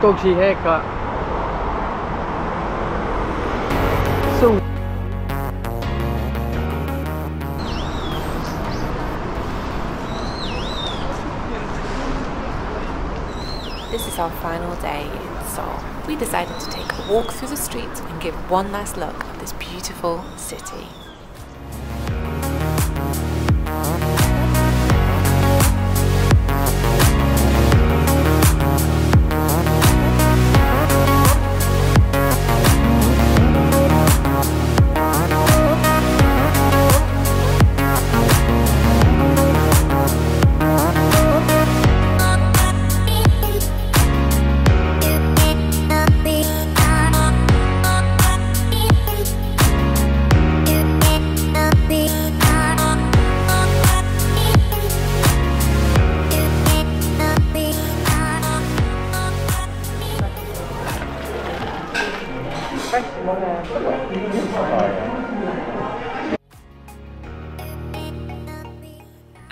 dodgy haircut. So This is our final day in Seoul. We decided to take a walk through the streets and give one last look at this beautiful city.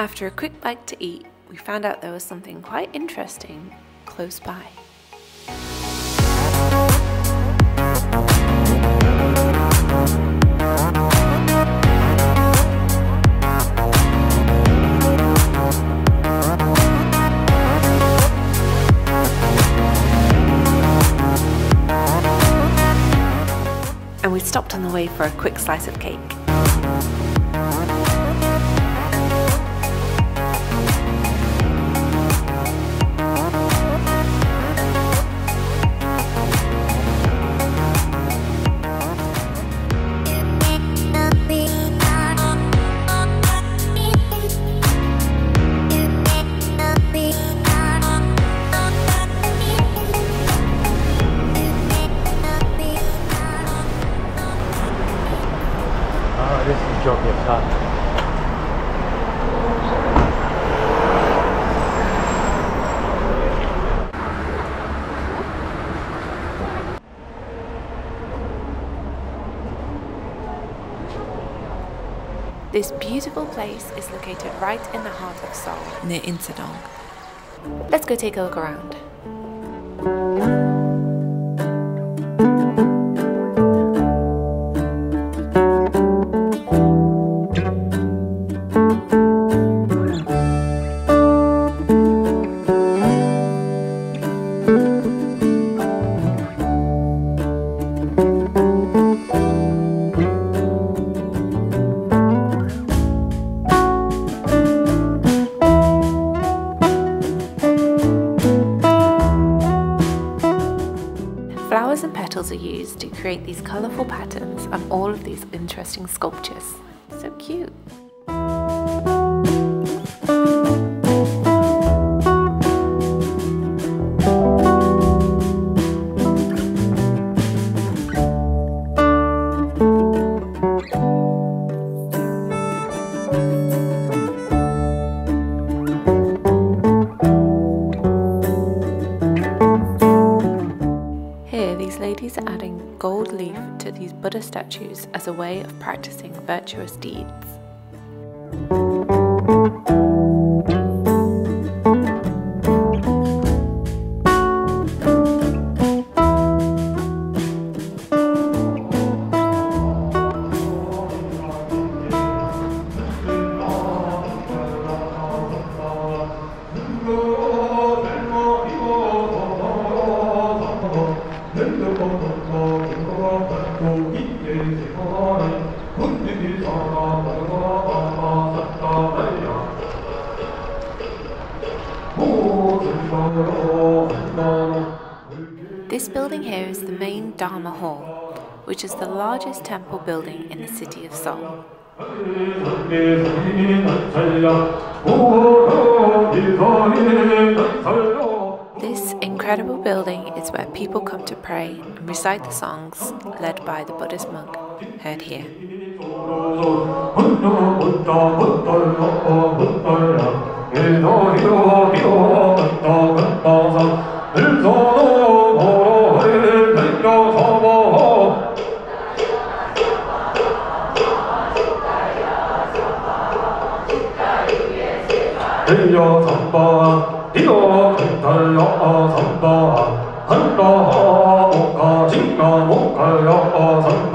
After a quick bite to eat, we found out there was something quite interesting close by. And we stopped on the way for a quick slice of cake. This beautiful place is located right in the heart of Seoul, near Insadong. Let's go take a look around. Flowers and petals are used to create these colourful patterns on all of these interesting sculptures. So cute. Gold leaf to these Buddha statues as a way of practicing virtuous deeds. This building here is the main Dharma Hall, which is the largest temple building in the city of Seoul. This incredible building is where people come to pray and recite the songs led by the Buddhist monk heard here. 哎呀，桑巴！哎呀，桑巴！哎呀，桑巴！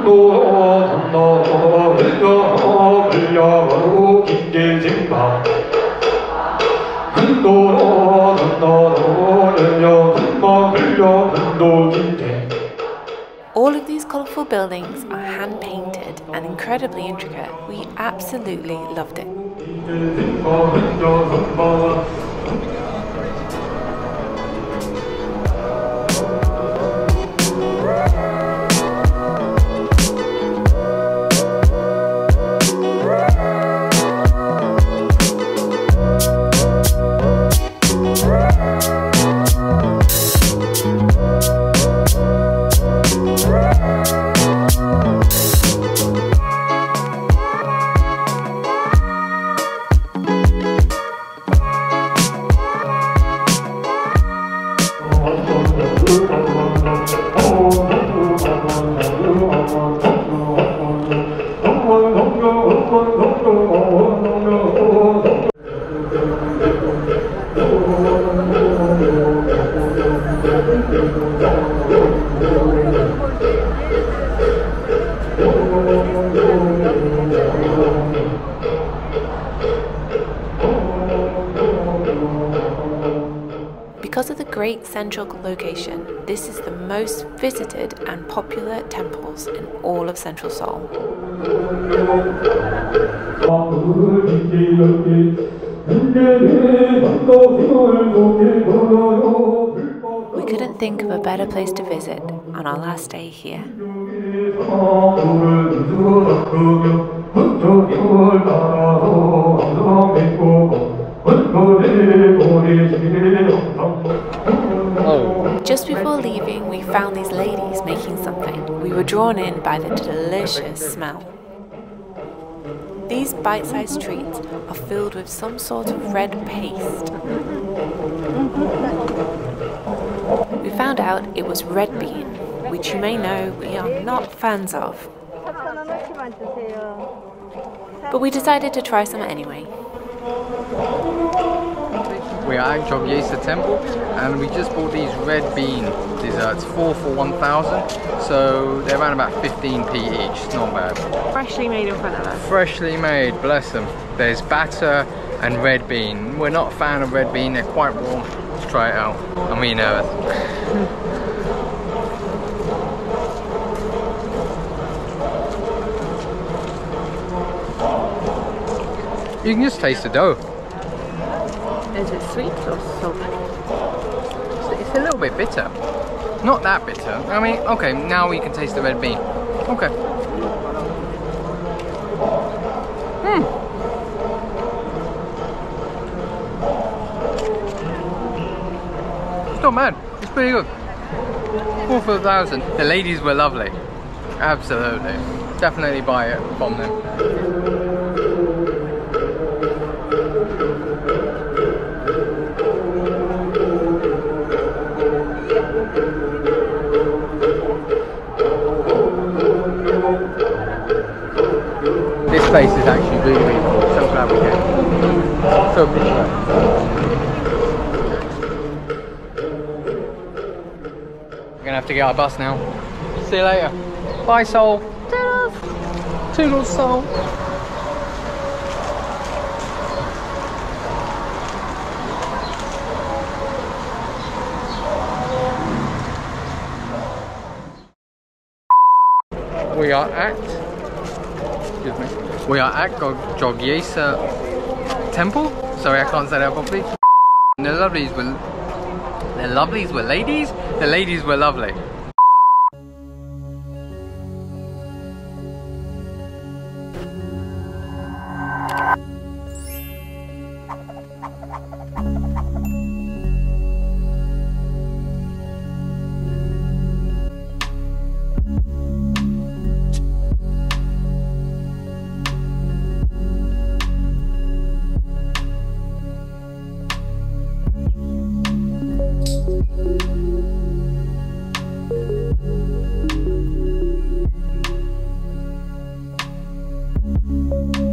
한도로 한도로 흘려 흘려가로 김계진가 한도로 한도로 흘려 한마 흘려 한도 김계 All of these colourful buildings are hand painted and incredibly intricate. We absolutely loved it. Because of the great central location, this is the most visited and popular temples in all of central Seoul. We couldn't think of a better place to visit on our last day here. Oh. Just before leaving, we found these ladies making something. We were drawn in by the delicious smell. These bite sized treats are filled with some sort of red paste. We found out it was red bean, which you may know we are not fans of. But we decided to try some anyway we are at Jogyesa Temple and we just bought these red bean desserts, four for 1,000. So they're around about 15p each, not bad. Freshly made in front of us. Freshly made, bless them. There's batter and red bean. We're not a fan of red bean, they're quite warm. Let's try it out. I mean, uh, you can just taste the dough. Is it sweet or salty? It's, a little bit bitter. Not that bitter. I mean, okay, now we can taste the red bean. Okay. Hmm. It's not bad. It's pretty good. Four for a thousand. The ladies were lovely. Absolutely. Definitely buy it from them. Place is actually really, really cool. So glad we came. So picturesque. We're gonna have to get our bus now. See you later. Bye, Seoul. Toodles. Toodles, Seoul. We are at excuse me. We are at Jogyesa Temple. Sorry, I can't say that properly. The lovelies were the lovelies were ladies. The ladies were lovely. thank you.